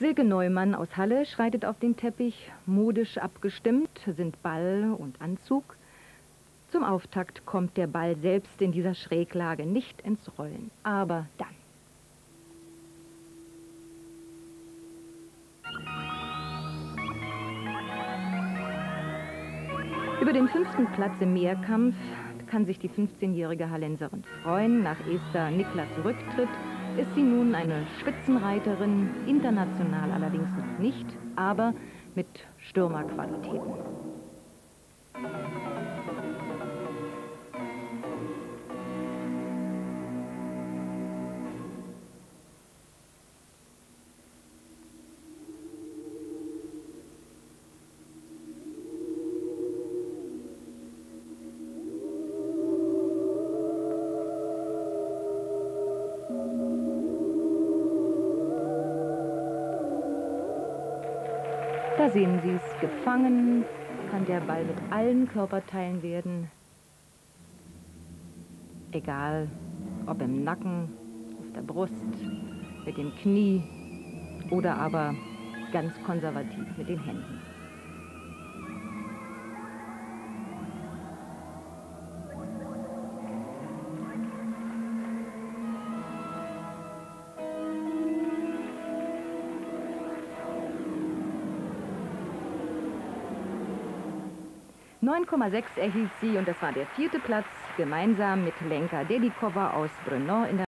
Silke Neumann aus Halle schreitet auf den Teppich, modisch abgestimmt sind Ball und Anzug. Zum Auftakt kommt der Ball selbst in dieser Schräglage nicht ins Rollen, aber dann. Über den fünften Platz im Mehrkampf kann sich die 15-jährige Hallenserin freuen. Nach Esther Niklas Rücktritt ist sie nun eine Spitzenreiterin, international allerdings noch nicht, aber mit Stürmerqualitäten. Sehen Sie es, gefangen kann der Ball mit allen Körperteilen werden. Egal, ob im Nacken, auf der Brust, mit dem Knie oder aber ganz konservativ mit den Händen. 9,6 erhielt sie und das war der vierte Platz, gemeinsam mit Lenka Delikova aus Brno in der